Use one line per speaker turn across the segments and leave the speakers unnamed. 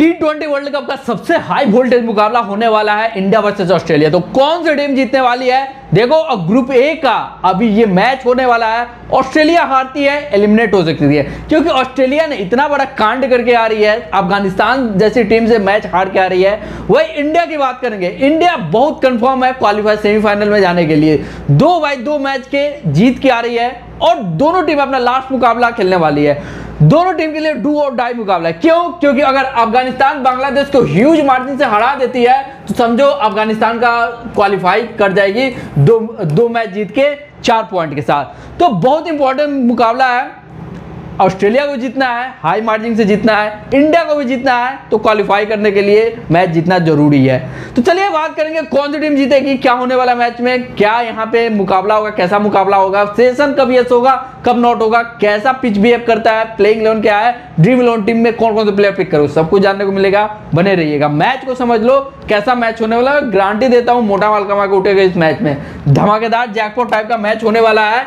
T twenty world cup का सबसे high voltage मुकाबला होने वाला है इंडिया वर्सेस ऑस्ट्रेलिया तो कौन सी टीम जीतने वाली है? देखो, अब ग्रुप ए का अभी ये मैच होने वाला है। ऑस्ट्रेलिया हारती है एलिमिनेट हो सकती है। क्योंकि ऑस्ट्रेलिया ने इतना बड़ा कांड करके आ रही है, अफ़गानिस्तान जैसी टीम से मैच हार के आ रही है। वही इंडिया की बात करेंगे। इंडिया बहुत कंफर्म है क्वालिफाई सेमीफाइनल में जाने के लिए। दो बाई दो मैच के जीत के आ रही है और दोनों टीम अपना लास्ट मुकाबला खेलने वाली है। दोनों टीम के लिए डू और डाई मुकाबला है। क्यों? क्योंकि अगर अफ़गानिस्तान बांग्लादेश को ह्यूज मार्जिन से हरा देती है तो समझो अफ़गानिस्तान का क्वालिफाई कर जाएगी दो दो मैच जीत के चार पॉइंट के साथ। तो बहुत इंपॉर्टेंट मुकाबला है। ऑस्ट्रेलिया को जीतना है, हाई मार्जिन से जीतना है, इंडिया को भी जीतना है तो क्वालिफाई करने के लिए मैच जीतना ज़रूरी है। तो चलिए बात करेंगे कौन सी टीम जीतेगी, क्या होने वाला मैच में, क्या यहाँ पे मुकाबला होगा, कैसा मुकाबला होगा सेशन कब यस होगा, कब नॉट होगा, कैसा पिच बिहेव करता है प्लेइंग इलेवन क्या है ड्रीम इलेवन टीम में कौन कौन से प्लेयर पिक करो, सब कुछ जानने को मिलेगा, बने रहिएगा। मैच को समझ लो, कैसा मैच होने वाला है गारंटी देता हूँ, मोटा माल कमा के उठेगा इस मैच में। धमाकेदार जैकपॉट टाइप का मैच होने वाला है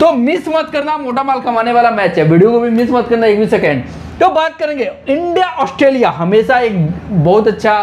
तो मिस मत करना, मोटा माल कमाने वाला मैच है। वीडियो को भी मिस मत करना एक भी सेकेंड तो बात करेंगे इंडिया ऑस्ट्रेलिया हमेशा एक बहुत अच्छा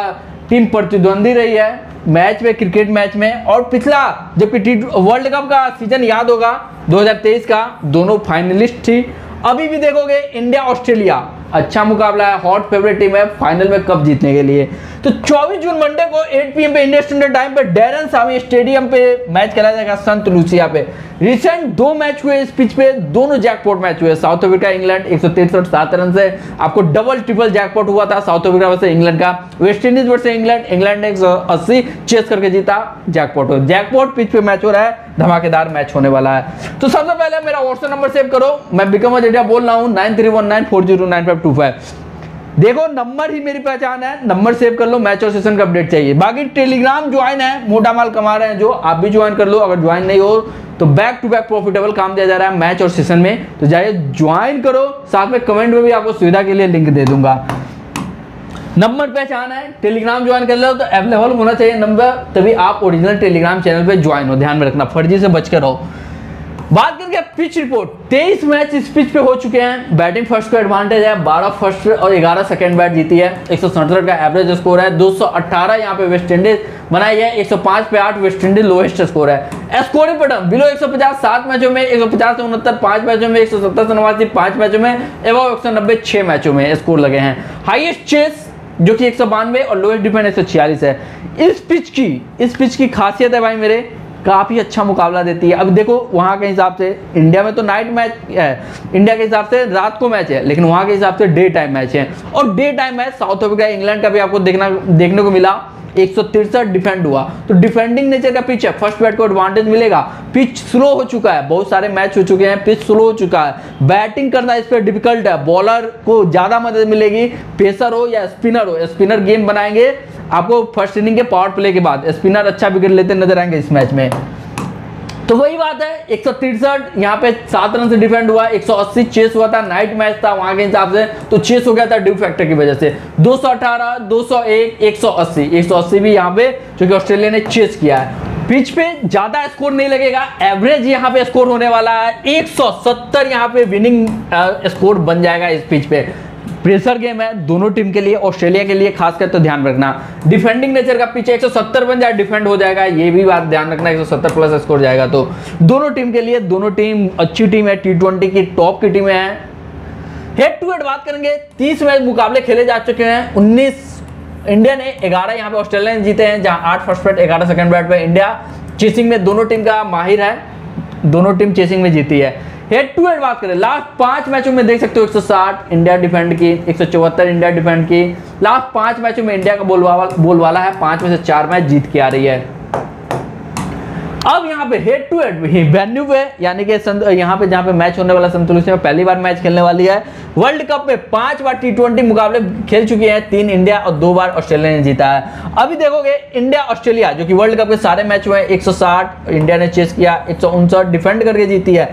टीम प्रतिद्वंदी रही है मैच में क्रिकेट मैच में। और पिछला, जबकि टी वर्ल्ड कप का सीज़न याद होगा 2023 का, दोनों फाइनलिस्ट थी। अभी भी देखोगे इंडिया ऑस्ट्रेलिया अच्छा मुकाबला है हॉट फेवरेट टीम है फाइनल में कप जीतने के लिए। तो 24 जून मंडे को 8 पीएम पे इंडिया स्टैंडर्ड टाइम पे डेरन सामी स्टेडियम पे मैच खेला जाएगा, संत लुसिया पे। रिसेंट दो मैच हुए इस पिच पे, दोनों जैकपॉट मैच हुए। साउथ अफ्रीका इंग्लैंड एक सौ सात रन से आपको डबल ट्रिपल जैकपॉट हुआ था साउथ अफ्रीका वर्सेस इंग्लैंड का। West Indies versus England England ने एक अस्सी चेस करके जीता जैकपॉट जैकपॉट पिच पे मैच हो रहा है, धमाकेदार मैच होने वाला है। तो सबसे पहले मेरा व्हाट्सएप नंबर सेव करो। मैं बिकम अजेडिया बोल रहा हूँ nine three one nine four zero nine five two five देखो, नंबर ही मेरी पहचान है। नंबर सेव कर लो मैच और सेशन का अपडेट चाहिए। बाकी टेलीग्राम ज्वाइन है, मोटा माल कमा रहे हैं जो, आप भी ज्वाइन कर लो। अगर ज्वाइन नहीं हो तो बैक टू बैक प्रॉफिटेबल काम दिया जा रहा है मैच और सेशन में। तो जाइए ज्वाइन करो। साथ में कमेंट में भी आपको सुविधा के लिए लिंक दे दूँगा। नंबर पहचान है टेलीग्राम ज्वाइन कर लो तो अवेलेबल होना चाहिए नंबर तभी आप ओरिजिनल टेलीग्राम चैनल पे ज्वाइन हो। ध्यान में रखना, फर्जी से बच कर रहो। बात करके पिच रिपोर्ट 23 मैच इस पिच पे हो चुके हैं। बैटिंग फ़र्स्ट को एडवांटेज है 12 फ़र्स्ट और 11 सेकंड बैट जीती है। एक का एवरेज स्कोर है 218 यहाँ पे वेस्ट इंडीज बनाई है 105 पे 8 वेस्ट इंडीज लोएस्ट स्कोर है। स्कोरिंग पैटर्न बिलो 150 सात मैचों में 150 से उनहत्तर, पाँच मैचों में 170 से नवासी, पाँच मैचों में एवं 190 छह मैचों में स्कोर लगे हैं। हाईएस्ट चेस जो कि एक सौ बानवे और लोएस्ट डिफेंड एक है। इस पिच की, इस पिच की खासियत है भाई मेरे काफ़ी अच्छा मुकाबला देती है। अब देखो, वहाँ के हिसाब से इंडिया में तो नाइट मैच है। इंडिया के हिसाब से रात को मैच है, लेकिन वहाँ के हिसाब से डे टाइम मैच है। और day time match South Africa England का भी आपको देखना, देखने को मिला। एक डिफेंड हुआ। तो डिफेंडिंग नेचर का पिच है। फ़र्स्ट बैट को एडवांटेज मिलेगा। पिच स्लो हो चुका है। बहुत सारे मैच हो चुके हैं। पिच स्लो हो चुका है। बैटिंग करना इस पर डिफ़िकल्ट है। बॉलर को ज़्यादा मदद मिलेगी। पेसर हो या स्पिनर हो स्पिनर गेम बनाएँगे। आपको फ़र्स्ट इनिंग के पावर प्ले के बाद स्पिनर अच्छा विकेट लेते नज़र आएँगे इस मैच में। तो वही बात है, एक सौ तिरसठ, यहाँ पे सात रन से डिफेंड हुआ 180 चेस हुआ था नाइट मैच था वहाँ के हिसाब से तो चेस हो गया था ड्यू फैक्टर की वजह से। 218 201 180 180 भी यहाँ पे, जो कि ऑस्ट्रेलिया ने चेस किया है। पिच पे ज़्यादा स्कोर नहीं लगेगा एवरेज यहाँ पे स्कोर होने वाला है 170 यहाँ पे विनिंग स्कोर बन जाएगा इस पिच पे। प्रेशर गेम है, दोनों टीम के लिए, ऑस्ट्रेलिया के लिए खासकर तो ध्यान रखना। डिफेंडिंग नेचर का पीछे 170 बन जाए डिफेंड हो जाएगा, ये भी बात ध्यान रखना 170 प्लस स्कोर जाएगा। तो दोनों टीम के लिए, दोनों टीम अच्छी टीम है टी की टॉप की टीम है। हेड टू हेड बात करेंगे, तीस मैच मुकाबले खेले जा चुके हैं। उन्नीस इंडिया ने ग्यारह यहाँ पे ऑस्ट्रेलिया ने जीते हैं, जहाँ आठ फ़र्स्ट बैट ग्यारह सेकंड बैट पे इंडिया चेसिंग में दोनों टीम का माहिर है, दोनों टीम चेसिंग में जीती है। हेड टू हेड बात करें लास्ट पाँच मैचों में देख सकते हो 160 इंडिया डिफेंड की एक सौ चौहत्तर इंडिया डिफेंड की लास्ट पाँच मैचों में इंडिया का बोलवाला बोलवाला है, पाँच में से चार मैच जीत के आ रही है। अब यहाँ पे हेड टू हेड वेन्यू पे, यानी कि यहाँ पे जहाँ पे मैच होने वाला संतुलित में पहली बार मैच खेलने वाली है। वर्ल्ड कप में पाँच बार टी ट्वेंटी मुकाबले खेल चुकी है, तीन इंडिया और दो बार ऑस्ट्रेलिया ने जीता है। अभी देखोगे इंडिया ऑस्ट्रेलिया जो कि वर्ल्ड कप के सारे मैच हुए 160 इंडिया ने चेस किया, एक डिफेंड करके जीती है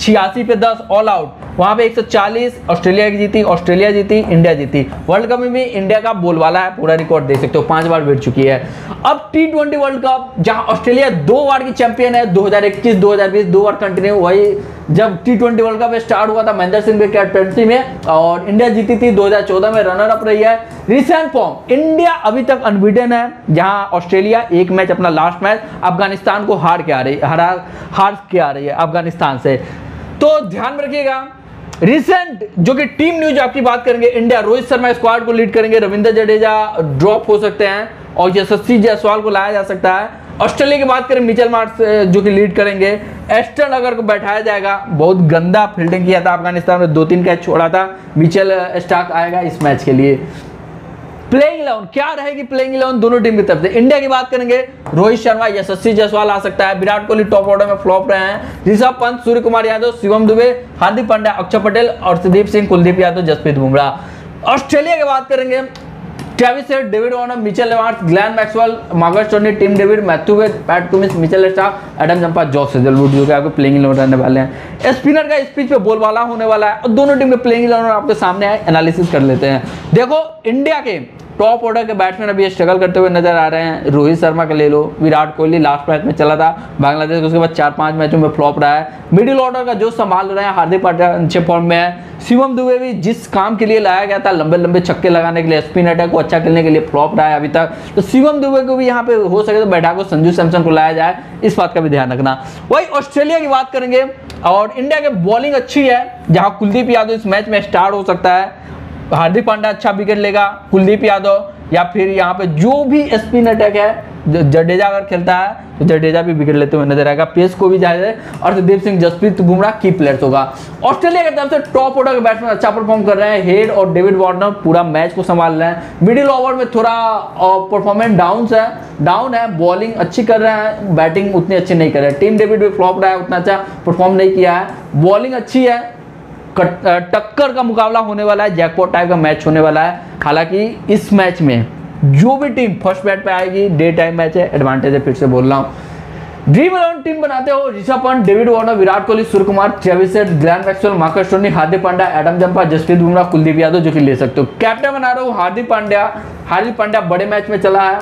छियासी पे दस ऑल आउट वहाँ पे 140 ऑस्ट्रेलिया की जीती ऑस्ट्रेलिया जीती इंडिया जीती। वर्ल्ड कप में भी इंडिया का बोलवाला है, पूरा रिकॉर्ड देख सकते हो, पाँच बार बैठ चुकी है। अब टी ट्वेंटी वर्ल्ड कप जहाँ ऑस्ट्रेलिया दो बार की चैंपियन है 2021 2020 दो बार कंटिन्यू वही जब T twenty world cup start हुआ था, महेंद्र सिंह की कैप्टनसी में, और इंडिया जीती थी 2014 में रनर अप रही है। रिसेंट फॉर्म इंडिया अभी तक अनबिटन है, जहाँ ऑस्ट्रेलिया एक मैच अपना लास्ट मैच अफ़गानिस्तान को हार के आ रही, हरा, हार के आ रही है अफ़गानिस्तान से। तो ध्यान में रखिएगा रिसेंट जो कि टीम न्यूज़ आपकी बात करेंगे इंडिया रोहित शर्मा स्क्वाड को लीड करेंगे, रविंद्र जडेजा ड्रॉप हो सकते हैं, और यशस्वी जायसवाल को लाया जा सकता है। ऑस्ट्रेलिया की बात करें, मिचल मार्ट जो कि लीड करेंगे। एस्टन अगर को बैठाया जाएगा, बहुत गंदा फील्डिंग किया था अफ़गानिस्तान में दो तीन कैच छोड़ा था। मिचल स्टाक आएगा इस मैच के लिए। प्लेइंग इलेवन क्या रहेगी प्लेइंग इलेवन दोनों टीम की तरफ़ से? इंडिया की बात करेंगे, रोहित शर्मा, यशस्वी जायसवाल आ सकता है। विराट कोहली टॉप ऑर्डर में फ्लॉप रहे हैं। ऋषभ पंत सूर्य कुमार यादव, शिवम दुबे, हार्दिक पांड्या अक्षर पटेल और सुदीप सिंह, कुलदीप यादव, जसप्रीत बुमराह। ऑस्ट्रेलिया की बात करेंगे Travis Head David Warner Mitchell awards Glenn Maxwell Marcus Tony team David Matthew Wade Pat Cummins Mitchell Starc Adam Zampa Josh Hazlewood जो कि आपके प्लेइंग इलेवन रहने वाले हैं। स्पिनर का स्पीच पे बोलबाला होने वाला है और दोनों टीम के प्लेइंग इलेवन आपके सामने आए एनालिसिस कर लेते हैं। देखो इंडिया के टॉप ऑर्डर के बैट्समैन अभी स्ट्रगल करते हुए नज़र आ रहे हैं। रोहित शर्मा का ले लो। विराट कोहली लास्ट मैच में चला था। बांग्लादेश उसके बाद चार पाँच मैचों में फ्लॉप रहा है। मिडिल ऑर्डर का जो संभाल रहे हैं, हार्दिक पांड्या अच्छे फॉर्म में है। शिवम दुबे भी जिस काम के लिए लाया गया था लंबे लंबे छक्के लगाने के लिए स्पिन अटैक को अच्छा खेलने के लिए फ्लॉप रहा है अभी तक। तो शिवम दुबे को भी यहाँ पे हो सके तो बैठा को संजू सैमसन को लाया जाए। इस बात का भी ध्यान रखना। वही ऑस्ट्रेलिया की बात करेंगे। और इंडिया की बॉलिंग अच्छी है। जहाँ कुलदीप यादव इस मैच में स्टार्ट हो सकता है। हार्दिक पांड्या अच्छा विकेट लेगा, कुलदीप यादव, या फिर यहाँ पे जो भी स्पिन अटैक है जडेजा अगर खेलता है तो जडेजा भी विकेट लेते हुए नज़र आएगा। पेस को भी जाए और सुदीप सिंह, जसप्रीत बुमराह की प्लेयर्स होगा। ऑस्ट्रेलिया की तरफ़ से टॉप ऑर्डर के बैट्समैन अच्छा परफॉर्म कर रहे हैं। हेड और डेविड वार्नर पूरा मैच को संभाल रहे हैं। मिडिल ओवर में थोड़ा परफॉर्मेंस डाउन है। डाउन है बॉलिंग अच्छी कर रहे हैं। बैटिंग उतनी अच्छी नहीं कर रहे टीम डेविड भी फ्लॉप रहा है, उतना अच्छा परफॉर्म नहीं किया है। बॉलिंग अच्छी है टक्कर का मुकाबला होने वाला है जैकपॉट टाइप का मैच होने वाला है। हालाँकि इस मैच में जो भी टीम फ़र्स्ट बैट पे आएगी डे टाइम मैच है एडवांटेज है, फिर से बोल रहा हूँ। ड्रीम इलेवन टीम बनाते हो, Rishabh Pant David Warner Virat Kohli Surya Kumar Glenn Maxwell Marcus Tony Hardik Pandya Adam Zampa Jasprit Bumrah Kuldeep Yadav, जो कि ले सकते हो। कैप्टन बना रहा हूँ, हार्दिक पांड्या हार्दिक पांड्या बड़े मैच में चला है।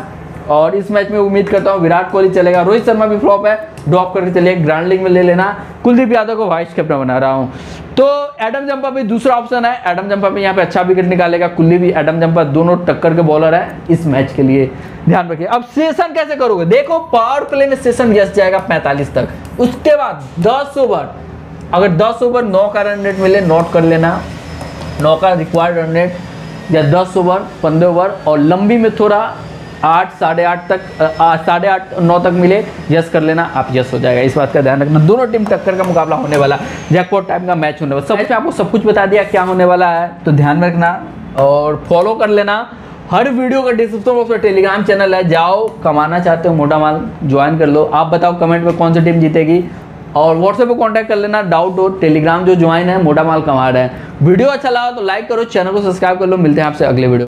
और इस मैच में उम्मीद करता हूँ विराट कोहली चलेगा। रोहित शर्मा भी फ्लॉप है। ड्रॉप करके चलिए ग्रांड लीग में ले लेना। कुलदीप यादव को वाइस कैप्टन बना रहा हूँ। तो एडम जंपा भी दूसरा ऑप्शन है। एडम जंपा भी यहाँ पे अच्छा विकेट निकालेगा। कुल्ली भी एडम जंपा दोनों टक्कर के बॉलर है इस मैच के लिए। ध्यान रखिए। अब सेशन कैसे करोगे? देखो पावर प्ले में सेशन यस जाएगा पैंतालीस तक। उसके बाद दस ओवर अगर दस ओवर नौ का रन रेट मिले नोट कर लेना। नौ का रिक्वायर्ड रन रेट या दस ओवर पंद्रह ओवर और लंबी में थोड़ा आठ, साढ़े आठ तक साढ़े आठ, नौ तक मिले, यस कर लेना, आप यस हो जाएगा। इस बात का ध्यान रखना। दोनों टीम टक्कर का मुकाबला होने वाला। जैकपॉट टाइम का मैच होने वाला। सब आपको सब कुछ बता दिया क्या होने वाला है तो ध्यान में रखना और फॉलो कर लेना। हर वीडियो का डिस्क्रिप्शन बॉक्स में टेलीग्राम चैनल है। जाओ, कमाना चाहते हो मोटा माल, ज्वाइन कर लो। आप बताओ कमेंट में कौन सी टीम जीतेगी। और व्हाट्सएप पे कांटेक्ट कर लेना डाउट हो, टेलीग्राम जो ज्वाइन है, मोटा माल कमा रहे हैं। वीडियो अच्छा लगा तो लाइक करो चैनल को सब्सक्राइब कर लो। मिलते हैं आपसे अगले वीडियो